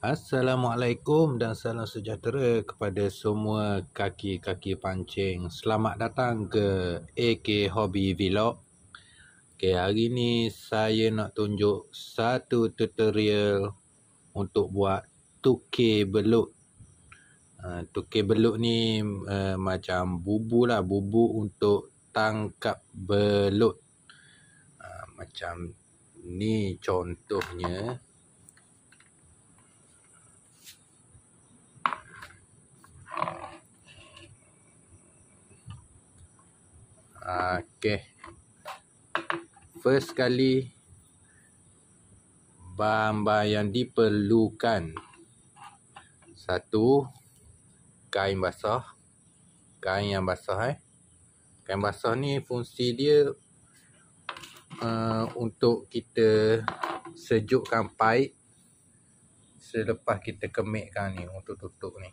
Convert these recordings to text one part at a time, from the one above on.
Assalamualaikum dan salam sejahtera kepada semua kaki-kaki pancing. Selamat datang ke AK Hobby Vlog. Okay, hari ni saya nak tunjuk satu tutorial untuk buat tuke belut. Uh, tuke belut ni uh, macam bubu lah, bubu untuk tangkap belut. Uh, macam ni contohnya. Okay. First kali bahan-bahan yang diperlukan. Satu kain basah. Kain yang basah eh. Kain basah ni fungsi dia uh, untuk kita sejukkan paip selepas kita kemikkan ni untuk tutup ni.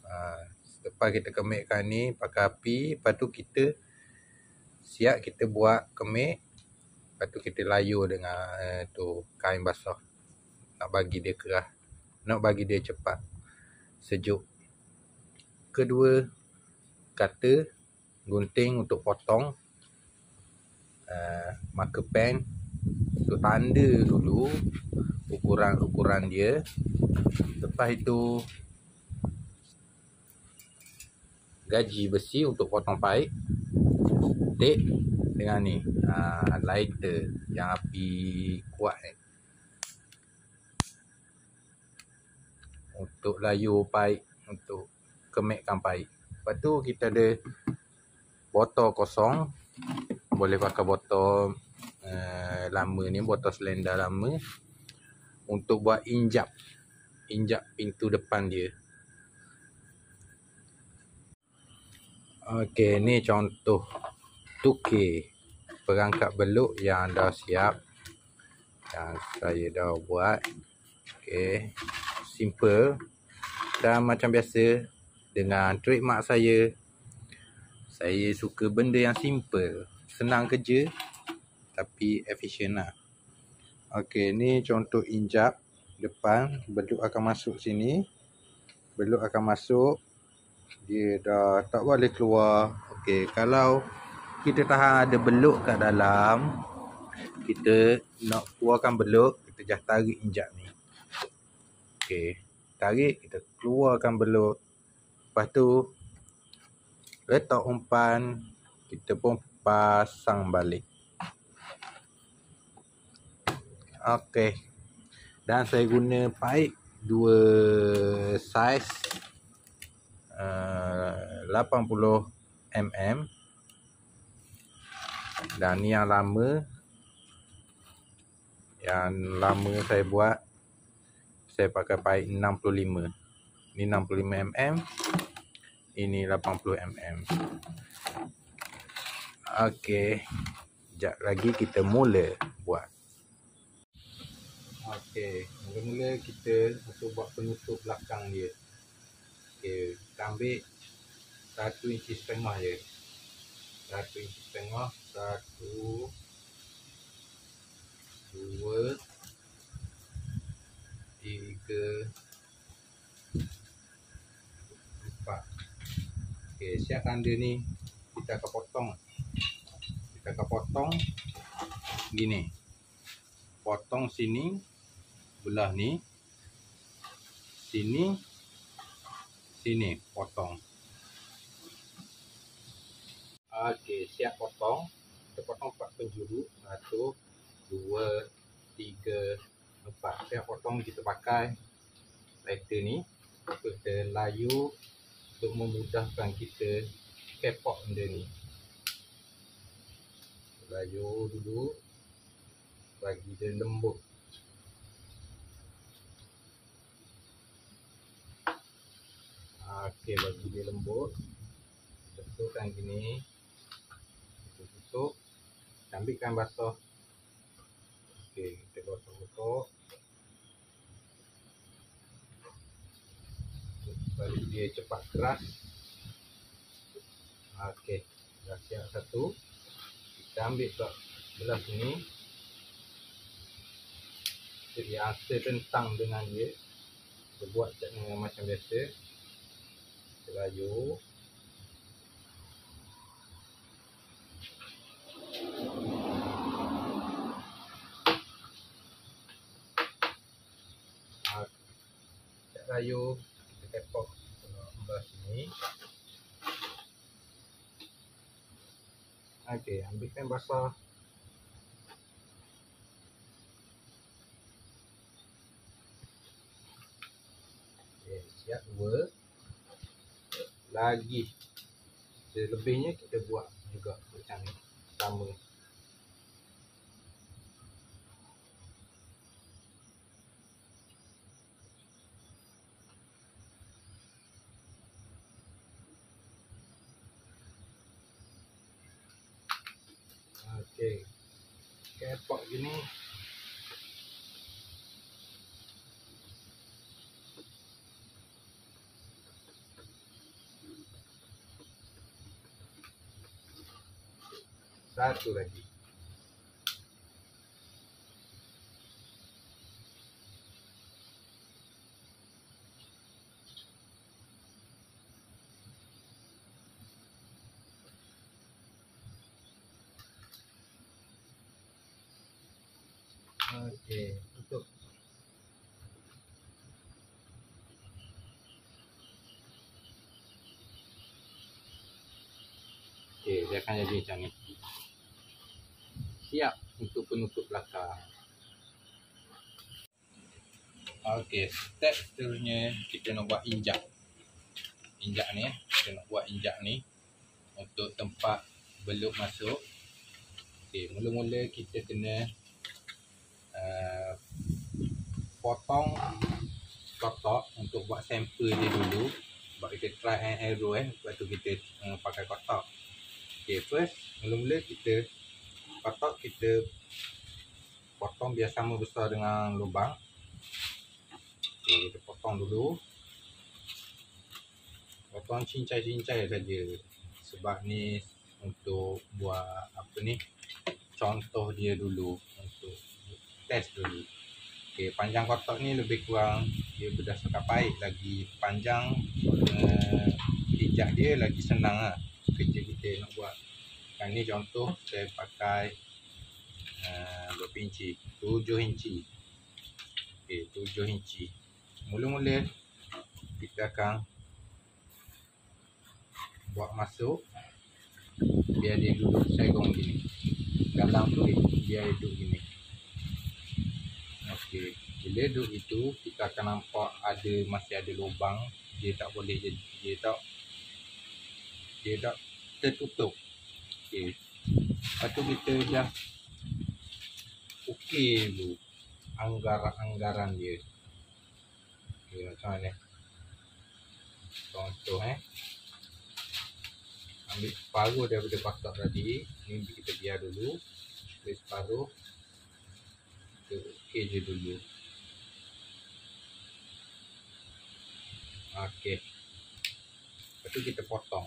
Uh, selepas kita kemikkan ni pakai api lepas tu kita siap kita buat kemik. Lepas tu kita layur dengan uh, tu kain basah. Nak bagi dia kerah. Nak bagi dia cepat. Sejuk. Kedua kata gunting untuk potong. Uh, marker pen. Untuk tanda dulu ukuran-ukuran dia. Lepas itu gaji besi untuk potong paip tape dengan ni. Uh, lighter yang api kuat ni. Untuk layu paip untuk kemekkan paip lepas tu kita ada botol kosong. Boleh pakai botol uh, lama ni botol selenda lama. Untuk buat injap. Injap pintu depan dia Okey, ni contoh. Tuki perangkap beluk yang dah siap. Yang saya dah buat. Okey. Simple. Dan macam biasa dengan trademark saya saya suka benda yang simple. Senang kerja tapi efisien lah. Okey ni contoh injap. Depan beluk akan masuk sini. Beluk akan masuk dia dah tak boleh keluar. Okey kalau kita tahan ada beluk kat dalam kita nak keluarkan beluk kita just tarik injak ni. Okey tarik kita keluarkan beluk. Lepas tu letak umpan kita pun pasang balik. Okey dan saya guna pipe dua saiz uh, 80 mm dan ni yang lama Yang lama saya buat Saya pakai pipe 65 Ni 65mm Ini 80mm Okey Sekejap lagi kita mula buat. Okey Mula-mula kita untuk buat penutup belakang dia Okey Kita ambil 1 inci setengah je. Satu inci setengah satu dua tiga empat. Ok siap tanda ni kita akan potong. Kita akan potong gini. Potong sini belah ni sini sini potong Okey, siap potong. Kita potong empat penjuru. Satu, dua, tiga, empat. Siap potong kita pakai lighter ni. Kita layu untuk memudahkan kita kepok benda ni. Layu dulu. Bagi dia lembut. Okey, bagi dia lembut. Betulkan gini. Tutup. Ambil kain basah okey kita gosok gosok supaya dia cepat keras. Okey dah siap satu. Kita ambil kat belah sini. Jadi asa tentang dengan dia. Kita buat macam biasa kita layu kita tepok sebelah sini. Okey, ambilkan basah siap dua lagi. Selebihnya kita buat juga macam ni. Sama. Okey. Kepok gini Satu lagi. Okey, tutup. Okey, dia akan jadi macam ni siap untuk penutup belakang. Okey, step seterusnya kita nak buat injak. Injak ni kita nak buat injak ni untuk tempat beluk masuk. Okey, mula-mula kita kena uh, potong kotak untuk buat sampel dia dulu. Sebab kita try and error eh, lepas tu kita uh, pakai kotak. Okey, first mula-mula kita kotak kita potong biar sama besar dengan lubang. Okay, kita potong dulu. Potong cincai-cincai saja. Sebab ni untuk buat apa ni? Contoh dia dulu untuk test dulu. Okay, panjang kotak ni lebih kurang dia berdasarkan baik lagi panjang uh, hijab dia lagi senang lah. Kerja kita nak buat yang ni contoh saya pakai uh, berapa inci? 7 inci. Okey, 7 inci. Mula-mula kita akan buat masuk biar dia duduk segong gini. Dalam tu biar dia duduk gini. Okey, bila duduk itu kita akan nampak ada masih ada lubang, dia tak boleh jadi dia tak dia tak tertutup okey. Lepas tu kita dah okey dulu anggaran-anggaran dia. Okey macam mana? Contoh eh. Ambil separuh daripada kotak tadi. Ni kita biar dulu. Ambil separuh. Kita okey je dulu. Okey. Lepas tu kita potong.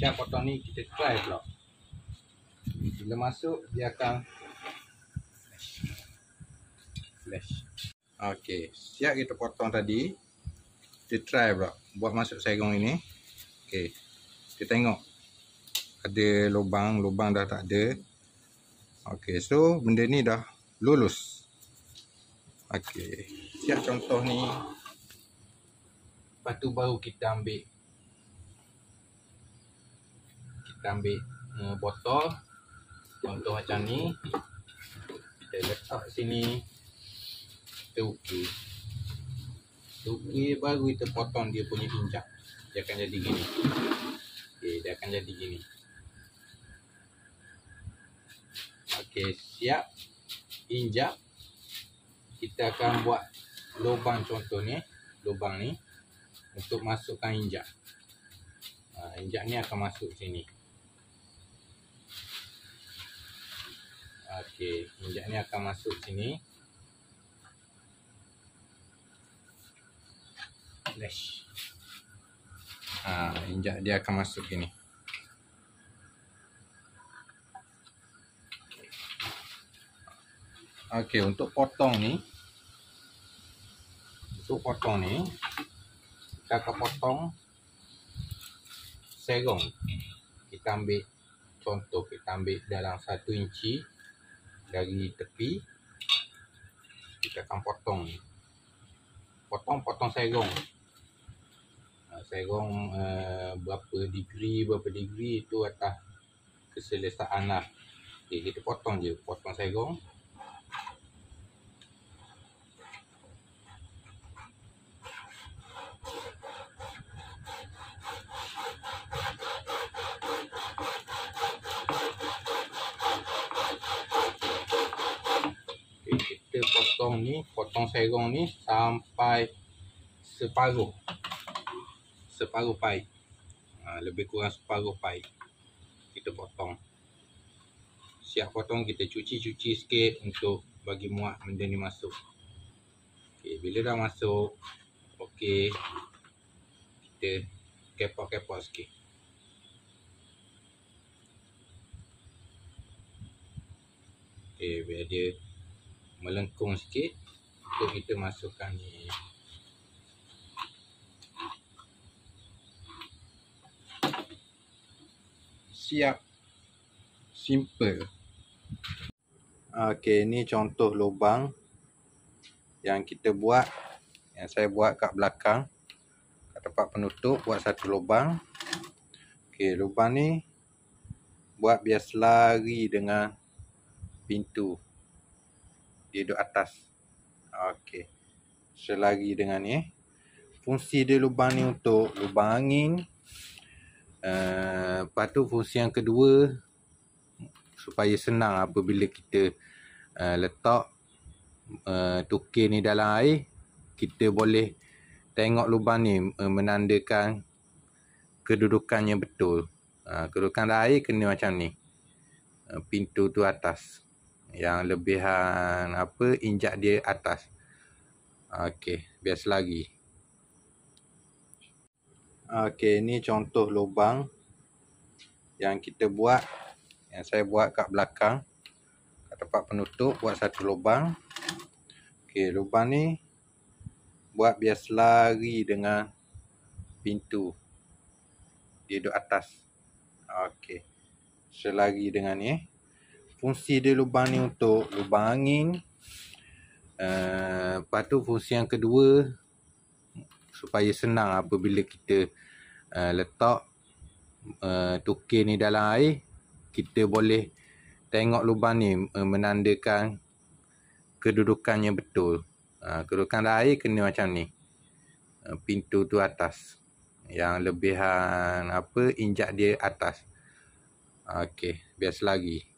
Siap potong ni kita try pula. Bila masuk dia akan flash. Ok siap kita potong tadi. Kita try pula. Buat masuk segong ini. Ok kita tengok. Ada lubang lubang dah tak ada. Ok so benda ni dah lulus. Ok siap contoh ni. Lepas tu baru kita ambil kita ambil uh, botol. Contoh macam ni. Kita letak sini. Kita ukir kita ukir baru kita potong dia punya injak dia akan jadi gini. Okay, dia akan jadi gini. Ok siap. Injak kita akan buat lubang contoh ni. Lubang ni. Untuk masukkan injak. Uh, injak ni akan masuk sini Okey, injak ni akan masuk sini. slash ha, injak dia akan masuk gini Okey, untuk potong ni. Untuk potong ni kita akan potong serong. Kita ambil contoh kita ambil dalam 1 inci dari tepi kita akan potong. Potong-potong serong. Uh, serong uh, berapa degree berapa degree itu atas keselesaan lah. Okay, kita potong je. Potong serong potong ni potong serong ni sampai separuh. Separuh pai. Ha, lebih kurang separuh pai kita potong. Siap potong kita cuci-cuci sikit untuk bagi muat benda ni masuk. Okay, bila dah masuk okey kita kepok-kepok sikit. Okay, biar dia melengkung sikit untuk kita masukkan ni siap. Simple. Okey, ni contoh lubang yang kita buat yang saya buat kat belakang kat tempat penutup buat satu lubang. Okey, lubang ni buat biar selari dengan pintu dia duduk atas. Okey. Selagi dengan ni. Fungsi dia lubang ni untuk lubang angin. Uh, Lepas tu fungsi yang kedua Supaya senang apabila kita uh, letak uh, tukir ni dalam air Kita boleh tengok lubang ni uh, menandakan kedudukannya betul. Uh, Kedudukan air kena macam ni. Uh, Pintu tu atas yang lebihan apa injak dia atas. Okey biasa lagi. Okey ni contoh lubang yang kita buat yang saya buat kat belakang kat tempat penutup buat satu lubang. Okey lubang ni buat biar selari dengan pintu. Dia duduk atas. Okey selari dengan ni. eh fungsi dia lubang ni untuk lubang angin. Uh, lepas tu fungsi yang kedua supaya senang apabila kita uh, letak uh, tukir ni dalam air kita boleh tengok lubang ni uh, menandakan kedudukannya betul. Uh, kedudukan air kena macam ni. Uh, pintu tu atas. Yang lebihan apa injak dia atas. Okey, biasa lagi.